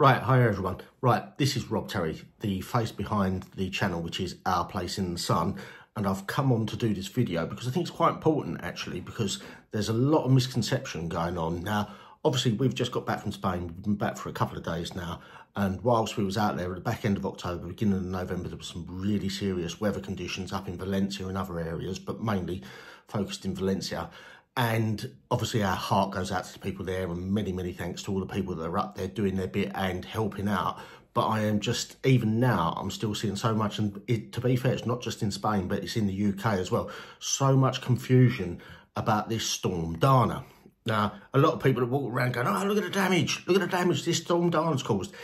Right, hi everyone. Right, this is Rob Terry, the face behind the channel, which is Our Place in the Sun. And I've come on to do this video because I think it's quite important actually, because there's a lot of misconception going on. Now, obviously we've just got back from Spain. We've been back for a couple of days now. And whilst we was out there at the back end of October, beginning of November, there were some really serious weather conditions up in Valencia and other areas, but mainly focused in Valencia. And obviously our heart goes out to the people there and many, many thanks to all the people that are up there doing their bit and helping out. But I am just, even now, I'm still seeing so much, and it, to be fair, it's not just in Spain, but it's in the UK as well. So much confusion about this storm, Dana. Now, a lot of people that walk around going, oh, look at the damage, look at the damage this storm Dana's caused.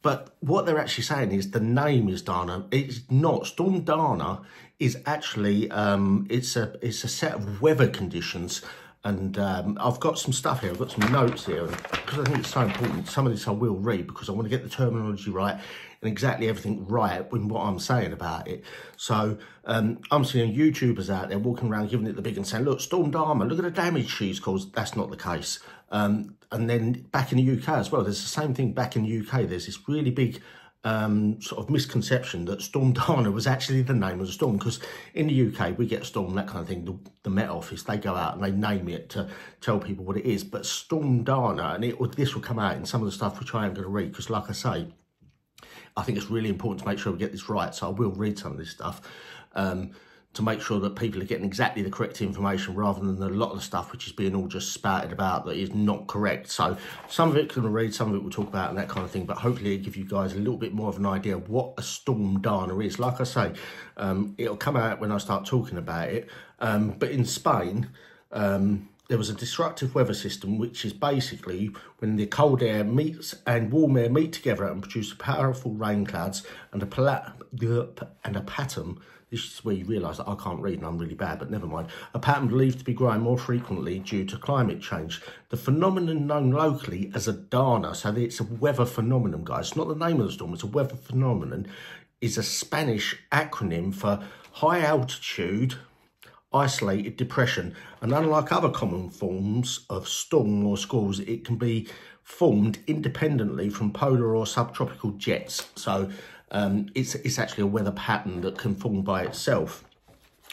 But what they're actually saying is the name is Dana. It's not. Storm Dana is actually, um, it's a it's a set of weather conditions and um, I've got some stuff here, I've got some notes here, because I think it's so important. Some of this I will read because I want to get the terminology right and exactly everything right in what I'm saying about it. So um, I'm seeing YouTubers out there walking around giving it the big and saying, look, Storm Dana, look at the damage she's caused. That's not the case. Um, and then back in the UK as well, there's the same thing back in the UK. There's this really big um, sort of misconception that Storm Dana was actually the name of the storm because in the UK we get storm that kind of thing the, the Met Office they go out and they name it to tell people what it is. But Storm Dana and it this will come out in some of the stuff which I am going to read because like I say I think it's really important to make sure we get this right so I will read some of this stuff. Um, to make sure that people are getting exactly the correct information rather than a lot of the stuff which is being all just spouted about that is not correct. So some of it can read, some of it we'll talk about and that kind of thing, but hopefully it'll give you guys a little bit more of an idea of what a storm dana is. Like I say, um, it'll come out when I start talking about it, um, but in Spain, um, there was a disruptive weather system, which is basically when the cold air meets and warm air meet together and produce powerful rain clouds and a, and a pattern this is where you realise that I can't read and I'm really bad, but never mind. A pattern believed to be growing more frequently due to climate change. The phenomenon known locally as a Dana, so it's a weather phenomenon, guys. It's not the name of the storm, it's a weather phenomenon, is a Spanish acronym for high altitude isolated depression. And unlike other common forms of storm or squalls, it can be formed independently from polar or subtropical jets. So um, it's, it's actually a weather pattern that can form by itself.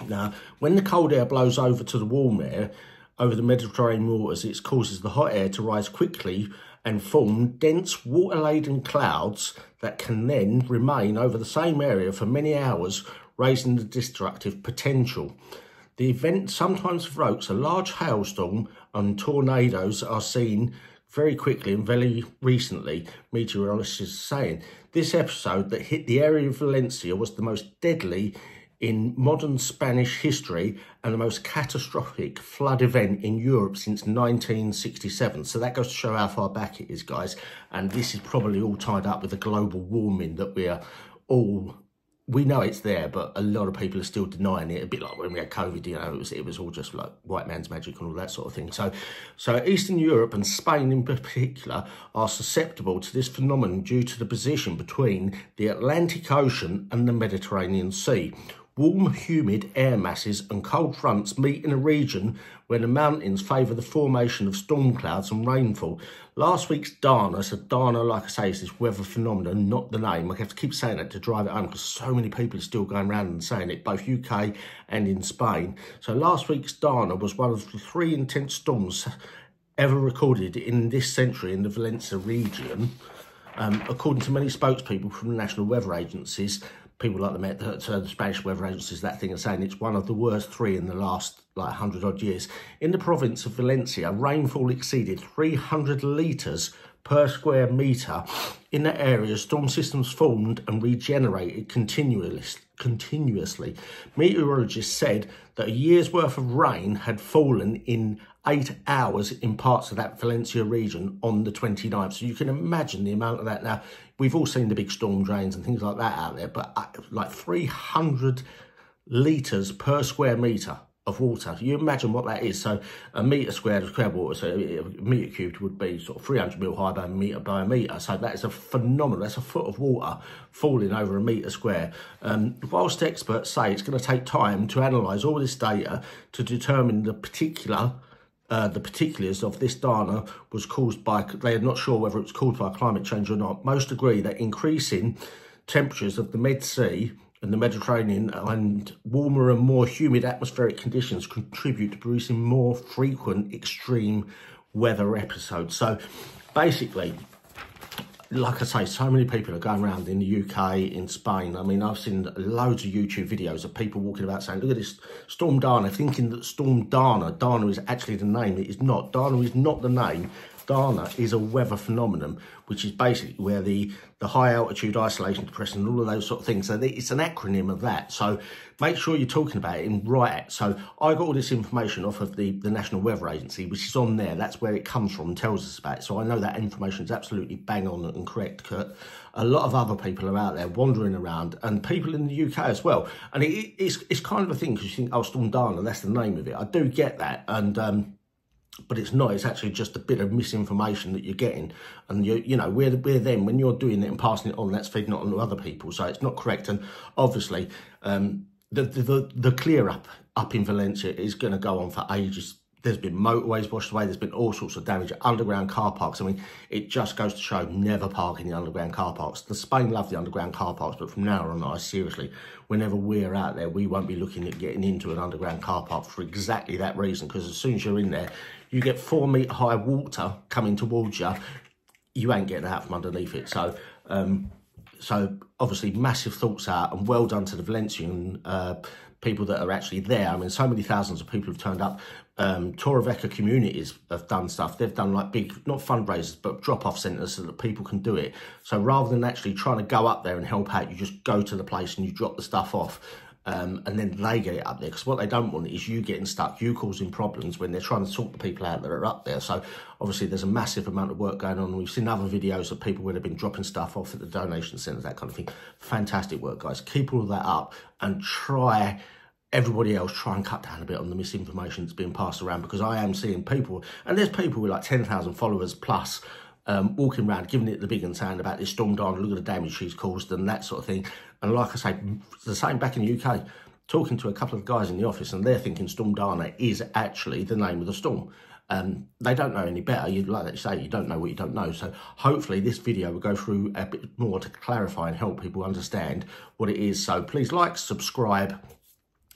Now, when the cold air blows over to the warm air, over the Mediterranean waters, it causes the hot air to rise quickly and form dense water-laden clouds that can then remain over the same area for many hours, raising the destructive potential. The event sometimes provokes a large hailstorm and tornadoes are seen very quickly and very recently, meteorologists are saying. This episode that hit the area of Valencia was the most deadly in modern Spanish history and the most catastrophic flood event in Europe since 1967. So that goes to show how far back it is, guys. And this is probably all tied up with the global warming that we are all we know it's there, but a lot of people are still denying it. A bit like when we had COVID, you know, it was it was all just like white man's magic and all that sort of thing. So, so Eastern Europe and Spain in particular are susceptible to this phenomenon due to the position between the Atlantic Ocean and the Mediterranean Sea, Warm, humid air masses and cold fronts meet in a region where the mountains favour the formation of storm clouds and rainfall. Last week's Dana, so Dana, like I say, is this weather phenomenon, not the name. I have to keep saying it to drive it home because so many people are still going around and saying it, both UK and in Spain. So last week's Dana was one of the three intense storms ever recorded in this century in the Valencia region. Um, according to many spokespeople from the national weather agencies, people like the Met, the, the Spanish weather agencies, that thing, are saying it's one of the worst three in the last like 100 odd years. In the province of Valencia, rainfall exceeded 300 litres per square metre. In that area, storm systems formed and regenerated continuously. continuously. Meteorologists said that a year's worth of rain had fallen in eight hours in parts of that Valencia region on the 29th. So you can imagine the amount of that. Now, we've all seen the big storm drains and things like that out there, but uh, like 300 litres per square metre of water. You imagine what that is. So a metre squared of square water, so a metre cubed would be sort of 300 mil high by a metre by a metre. So that is a phenomenal, that's a foot of water falling over a metre square. Um, whilst experts say it's going to take time to analyse all this data to determine the particular uh, the particulars of this Dana was caused by, they are not sure whether it was caused by climate change or not. Most agree that increasing temperatures of the Med Sea and the Mediterranean and warmer and more humid atmospheric conditions contribute to producing more frequent extreme weather episodes. So basically, like I say, so many people are going around in the UK, in Spain. I mean, I've seen loads of YouTube videos of people walking about saying, look at this Storm Dana, thinking that Storm Dana, Dana is actually the name. It is not. Dana is not the name. Dana is a weather phenomenon, which is basically where the, the high altitude isolation depression and all of those sort of things. So it's an acronym of that. So make sure you're talking about it in right. So I got all this information off of the, the National Weather Agency, which is on there. That's where it comes from tells us about it. So I know that information is absolutely bang on and correct, Kurt. A lot of other people are out there wandering around and people in the UK as well. And it, it's, it's kind of a thing because you think, oh, Storm Dana, that's the name of it. I do get that. And, um, but it's not it's actually just a bit of misinformation that you're getting. And you you know we're we're then, when you're doing it and passing it on that's feeding it on to other people. So it's not correct. And obviously um, the, the the clear up up in Valencia is going to go on for ages there's been motorways washed away there's been all sorts of damage underground car parks. I mean it just goes to show never park in the underground car parks. The spain love the underground car parks but from now on i seriously whenever we're out there we won't be looking at getting into an underground car park for exactly that reason because as soon as you're in there you get four metre high water coming towards you, you ain't getting out from underneath it. So, um, so obviously massive thoughts out and well done to the Valencian uh, people that are actually there. I mean, so many thousands of people have turned up. Um, communities have done stuff. They've done like big, not fundraisers, but drop-off centres so that people can do it. So rather than actually trying to go up there and help out, you just go to the place and you drop the stuff off um, and then they get it up there because what they don't want is you getting stuck, you causing problems when they're trying to sort the people out that are up there. So obviously there's a massive amount of work going on. We've seen other videos of people where they've been dropping stuff off at the donation centres, that kind of thing. Fantastic work, guys. Keep all of that up and try everybody else try and cut down a bit on the misinformation that's being passed around because I am seeing people, and there's people with like 10,000 followers plus um, walking around giving it the big and saying about this storm Dana, look at the damage she's caused and that sort of thing. And like I say, the same back in the UK, talking to a couple of guys in the office and they're thinking Storm Dana is actually the name of the storm. Um, they don't know any better. You like they say, you don't know what you don't know. So hopefully this video will go through a bit more to clarify and help people understand what it is. So please like, subscribe,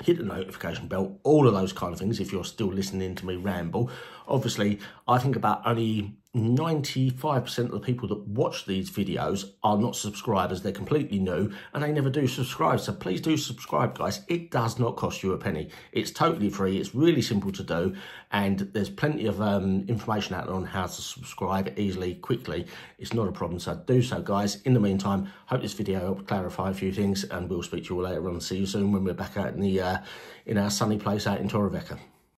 hit the notification bell, all of those kind of things if you're still listening to me ramble. Obviously, I think about only 95% of the people that watch these videos are not subscribers. They're completely new and they never do subscribe. So please do subscribe, guys. It does not cost you a penny. It's totally free. It's really simple to do. And there's plenty of um, information out there on how to subscribe easily, quickly. It's not a problem. So do so, guys. In the meantime, hope this video helped clarify a few things and we'll speak to you all later on. See you soon when we're back out in, the, uh, in our sunny place out in Torrevieja.